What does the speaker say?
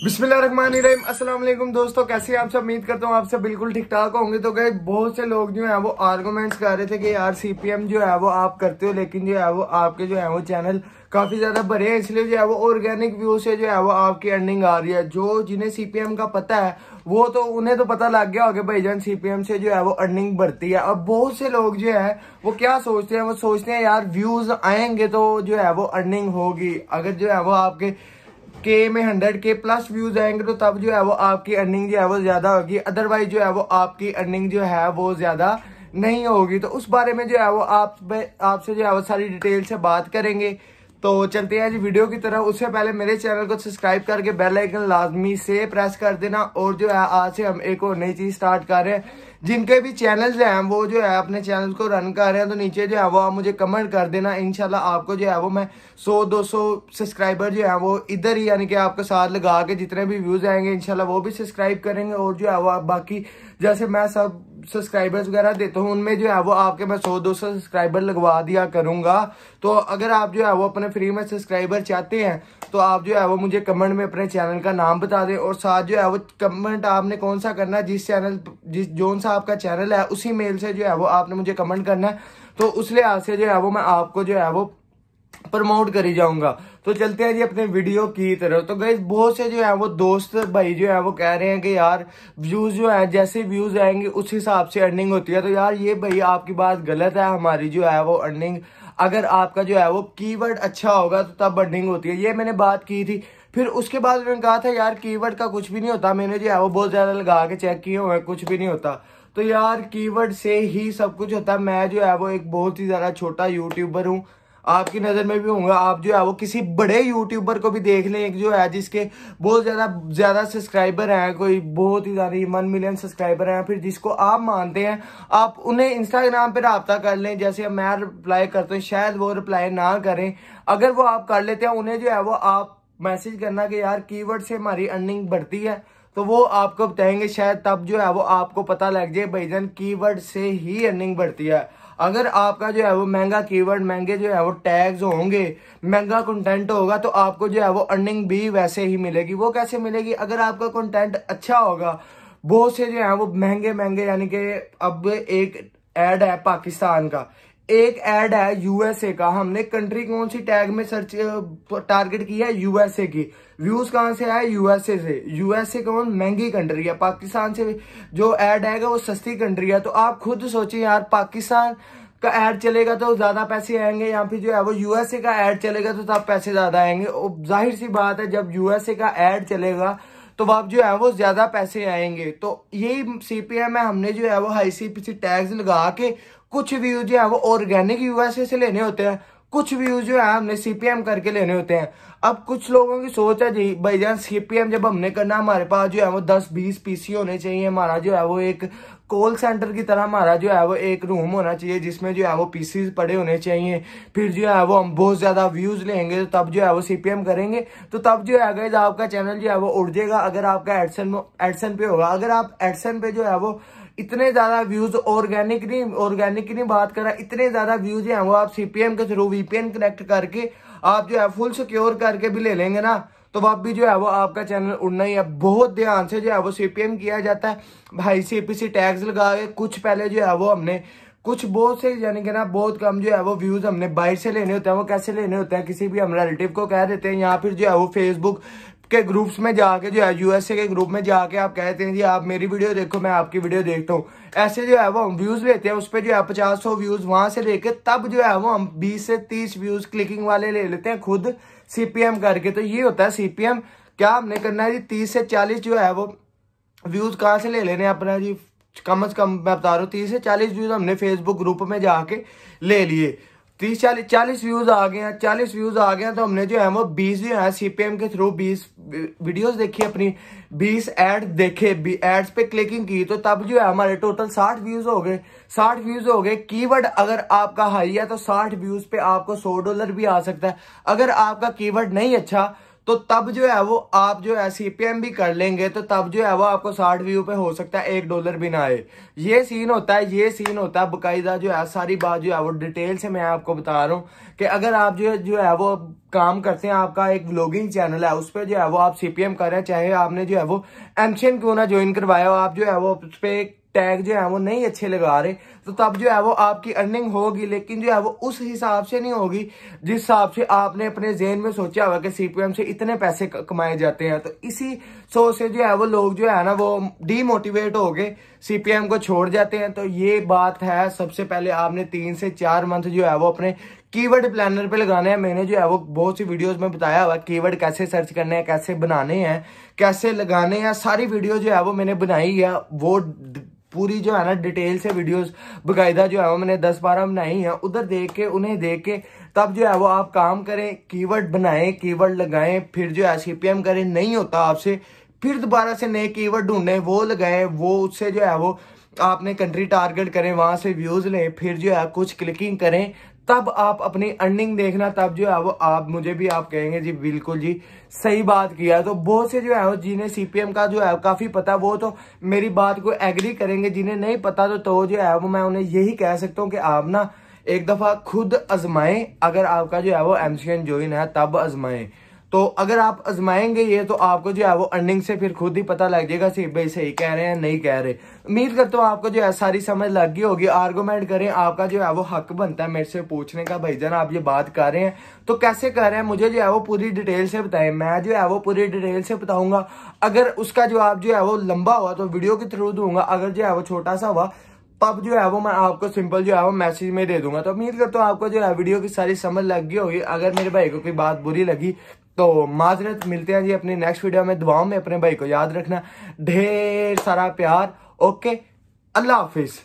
अस्सलाम वालेकुम दोस्तों, कैसे आप सब? उम्मीद करता हूँ आप सब बिल्कुल ठीक ठाक होंगे। तो गए, बहुत से लोग जो है, वो आर्गूमेंट्स कर रहे थे कि यार सीपीएम जो है, वो आप करते हो, लेकिन जो है, वो आपके जो है, वो चैनल काफ़ी ज़्यादा बड़े हैं। इसलिए जो है, वो ऑर्गेनिक व्यू से जो है, वो आपकी अर्निंग आ रही है। जो जिन्हें सीपीएम का पता है, वो तो उन्हें तो पता लग गया होगा भाई भाईजान सीपीएम से जो है, वो अर्निंग बढ़ती है। अब बहुत से लोग जो है, वो क्या सोचते हैं? वो सोचते हैं, यार व्यूज़ आएँगे तो जो है, वो अर्निंग होगी। अगर जो है, वो आपके के में हंड्रेड के प्लस व्यूज़ आएँगे तो तब जो है वो आपकी अर्निंग जो है वो ज़्यादा होगी। अदरवाइज़ जो है वो आपकी अर्निंग जो है वो ज़्यादा नहीं होगी। तो उस बारे में जो है वो आप आपसे जो है वो सारी डिटेल से बात करेंगे। तो चलते हैं जी वीडियो की तरफ़। उससे पहले मेरे चैनल को सब्सक्राइब करके बेल आइकन लाजमी से प्रेस कर देना। और जो है आज से हम एक और नई चीज़ स्टार्ट कर रहे हैं। जिनके भी चैनल हैं, वो जो है, अपने चैनल को रन कर रहे हैं तो नीचे जो है, वो आप मुझे कमेंट कर देना। इनशाला आपको जो है, वो मैं सौ, दो सौ सब्सक्राइबर जो है, वो इधर ही, यानी कि आपके साथ लगा के जितने भी व्यूज़ आएँगे इनशाला वो भी सब्सक्राइब करेंगे और जो है, वो बाकी, जैसे मैं सब सब्सक्राइबर्स वगैरह देता हूँ, उनमें जो है वो आपके मैं सौ दो सौ सब्सक्राइबर लगवा दिया करूँगा। तो अगर आप जो है वो अपने फ्री में सब्सक्राइबर चाहते हैं तो आप जो है वो मुझे कमेंट में अपने चैनल का नाम बता दें और साथ जो है वो कमेंट आपने कौन सा करना है, जिस चैनल जिस, जोन सा आपका चैनल है, उसी मेल से जो है वो आपने मुझे कमेंट करना है। तो उस लिहाज से जो है वो मैं आपको जो है वो प्रमोट करी जाऊँगा। तो चलते हैं जी अपने वीडियो की तरफ़। तो गई बहुत से जो है, वो दोस्त भाई जो है, वो कह रहे हैं कि यार व्यूज़ जो है, जैसे व्यूज़ आएँगे, उस हिसाब से अर्निंग होती है। तो यार, ये भाई आपकी बात गलत है, हमारी जो है, वो अर्निंग अगर आपका जो है, वो कीवर्ड अच्छा होगा तो तब अर्निंग होती है। ये मैंने बात की थी। फिर उसके बाद उन्होंने कहा था, यार कीवर्ड का कुछ भी नहीं होता। मैंने जो है, वो बहुत ज़्यादा लगा के चेक किए हुए कुछ भी नहीं होता। तो यार कीवर्ड से ही सब कुछ होता। मैं जो है, वो एक बहुत ही ज़्यादा छोटा यूट्यूबर हूँ। आपकी नज़र में भी होंगे। आप जो है, वो किसी बड़े यूट्यूबर को भी देख लें, एक जो है, जिसके बहुत ज़्यादा ज़्यादा सब्सक्राइबर हैं, कोई बहुत ही ज़्यादा वन मिलियन सब्सक्राइबर हैं, फिर जिसको आप मानते हैं, आप उन्हें इंस्टाग्राम पे रबता कर लें। जैसे मैं रिप्लाई करता हूँ, शायद वो रिप्लाई ना करें। अगर वो आप कर लेते हैं, उन्हें जो है, वो आप मैसेज करना कि यार कीवर्ड से हमारी अर्निंग बढ़ती है। तो वो आपको बताएँगे शायद तब जो है वो आपको पता लग जाए भाईजान कीवर्ड से ही अर्निंग बढ़ती है। अगर आपका जो है वो महँगा कीवर्ड महँगे जो है वो टैग्स होंगे, महँगा कंटेंट होगा तो आपको जो है वो अर्निंग भी वैसे ही मिलेगी। वो कैसे मिलेगी? अगर आपका कंटेंट अच्छा होगा, बहुत से जो है वो महँगे महँगे यानी कि अब एक एड है पाकिस्तान का। एक एड है यूएसए का। हमने कंट्री कौन सी टैग में सर्च टारगेट किया है? यूएसए की। व्यूज़ कहाँ से आए? यूएसए से। यूएसए कौन? महँगी कंट्री है। पाकिस्तान से जो एड आएगा वो सस्ती कंट्री है। तो आप खुद सोचिए यार, पाकिस्तान का एड चलेगा तो ज़्यादा पैसे आएँगे या फिर जो है वो यूएसए का एड चलेगा तो तब पैसे ज़्यादा आएँगे। ज़ाहिर सी बात है, जब यूएसए का एड चलेगा तो वह जो है वो ज़्यादा पैसे आएँगे। तो यही सीपीएम है, हमने जो है वो high C P C tax लगा के कुछ व्यू जो है वो ऑर्गेनिक यूएसए से लेने होते हैं। कुछ व्यूज़ जो है हमने सीपीएम करके लेने होते हैं अब कुछ लोगों की सोच है जी भाईजान सीपीएम जब हमने करना हमारे पास जो है वो दस बीस पीसी होने चाहिए हमारा जो है वो एक कॉल सेंटर की तरह हमारा जो है वो एक रूम होना चाहिए जिसमें जो है वो पीसी पड़े होने चाहिए फिर जो है वो हम बहुत ज़्यादा व्यूज़ लेंगे तो तब जो है वो सीपीएम करेंगे तो तब जो है आपका चैनल जो है वो उड़ जाएगा अगर आपका एडसन एडसन पे होगा अगर आप एडसन पे जो है वो इतने ज़्यादा व्यूज़ ऑर्गेनिक नहीं ऑर्गेनिक की नहीं बात कर रहा इतने ज़्यादा व्यूज़ हैं वो आप सीपीएम के थ्रू वीपीएन कनेक्ट करके, आप जो है फुल सिक्योर करके भी ले लेंगे ना तो अब भी जो है वो आपका चैनल उड़ना ही है। बहुत ध्यान से जो है वो सीपीएम किया जाता है। भाई सीपीसी टैग्स लगा के कुछ पहले जो है वो हमने, कुछ बहुत से यानी कि ना बहुत कम जो है वो व्यूज़ हमने बाहर से लेने होते हैं, वो कैसे लेने होते हैं, किसी भी हम रिलेटिव को कह देते हैं, या फिर जो है वो फेसबुक के ग्रुप्स में जाके, जो है यूएसए के ग्रुप में जाके आप कहते हैं, जी, आप मेरी वीडियो देखो, मैं आपकी वीडियो देखता हूँ। ऐसे जो है वो हम व्यूज़ लेते हैं, उस पर जो है पचास सौ व्यूज़ वहाँ से लेके तब जो है वो हम बीस से तीस व्यूज़ क्लिकिंग वाले ले लेते हैं खुद सीपीएम करके। तो ये होता है सीपीएम क्या हमने करना है जी, तीस से चालीस जो है वो व्यूज़ कहाँ से ले लेने अपना जी? कम अज कम मैं बता रहा हूँ, तीस से चालीस व्यूज़ हमने फेसबुक ग्रुप में जाके ले लिए। तीस, चालीस चालीस व्यूज़ आ गए हैं, चालीस व्यूज़ आ गए हैं तो हमने जो है वो बीस जो है सीपीएम के थ्रू बीस वीडियोस देखी अपनी, बीस एड देखे एड्स पे क्लिकिंग की तो तब जो है हमारे टोटल साठ व्यूज़ हो गए। साठ व्यूज़ हो गए। कीवर्ड अगर आपका हाई है तो साठ व्यूज़ पे आपको सौ डॉलर भी आ सकता है। अगर आपका कीवर्ड नहीं अच्छा तो तब जो है वो आप जो है सीपीएम भी कर लेंगे तो तब जो है वो आपको साठ व्यू पे हो सकता है एक डॉलर भी ना आए। ये सीन होता है, ये सीन होता है, बकायदा जो है सारी बात जो है वो डिटेल से मैं आपको बता रहा हूँ कि अगर आप जो जो है वो काम करते हैं, आपका एक व्लॉगिंग चैनल है, उस पर जो है वो आप सीपीएम कर हैं, चाहे आपने जो है वो एमसीएन क्यों ना ज्वाइन करवाया हो, आप जो है वो उस पर टैग जो है वो नहीं अच्छे लगा रहे। तो तब जो है वो आपकी अर्निंग होगी, लेकिन जो है वो उस हिसाब से नहीं होगी, जिस हिसाब से आपने अपने जेन में सोचा हुआ कि सीपीएम से इतने पैसे कमाए जाते हैं। तो इसी सोच से जो है वो लोग जो है ना, वो डीमोटिवेट हो गए सीपीएम को छोड़ जाते हैं। तो ये बात है, सबसे पहले आपने तीन से चार मंथ जो है वो अपने कीवर्ड प्लानर पे लगाने हैं। मैंने जो है वो बहुत सी वीडियोस में बताया हुआ कीवर्ड कैसे सर्च करने हैं, कैसे बनाने हैं, कैसे लगाने हैं, सारी वीडियो जो है वो मैंने बनाई है। वो पूरी जो है ना डिटेल से वीडियोस, बकायदा जो है वो मैंने दस बारह बनाई है। उधर देख के, उन्हें देख के, तब जो है वो आप काम करें, कीवर्ड बनाएँ, कीवर्ड लगाएँ, फिर जो है सीपीएम करें, नहीं होता आपसे, फिर दोबारा से नए कीवर्ड ढूंढें, वो लगाएँ, वो उससे जो है वो आपने कंट्री टारगेट करें, वहाँ से व्यूज़ लें, फिर जो है कुछ क्लिकिंग करें तब आप अपनी अर्निंग देखना तब जो है वो आप मुझे भी आप कहेंगे जी बिल्कुल जी सही बात किया। तो बहुत से जो है जिन्हें सीपीएम का जो है काफ़ी पता वो तो मेरी बात को एग्री करेंगे जिन्हें नहीं पता तो, तो जो है वो मैं उन्हें यही कह सकता हूँ कि आप ना एक दफ़ा खुद आजमाएँ। अगर आपका जो है वो एमसीएन ज्वाइन है तब आजमाएँ। तो अगर आप आजमाएँगे ये तो आपको जो है वो अर्निंग से फिर खुद ही पता लग जाएगा सी भाई सही कह रहे हैं नहीं कह रहे उम्मीद करता हूँ आपको जो है सारी समझ लग गई होगी आर्गूमेंट करें आपका जो है वो हक बनता है मेरे से पूछने का भाईजान आप ये बात कर रहे हैं तो कैसे कर रहे हैं मुझे जो है वो पूरी डिटेल से बताएँ मैं जो है वो पूरी डिटेल से बताऊँगा अगर उसका जवाब जो है वो लंबा हुआ तो वीडियो के थ्रू दूँगा अगर जो है वो छोटा सा हुआ तब जो है वो मैं आपको सिंपल जो है वो मैसेज में दे दूँगा तो उम्मीद करता हूँ आपको जो है वीडियो की सारी समझ लग गई होगी अगर मेरे भाई को कोई बात बुरी लगी तो माजरत, मिलते हैं जी अपनी नेक्स्ट वीडियो में, दुआओं में अपने भाई को याद रखना। ढेर सारा प्यार। ओके अल्लाह हाफिज़।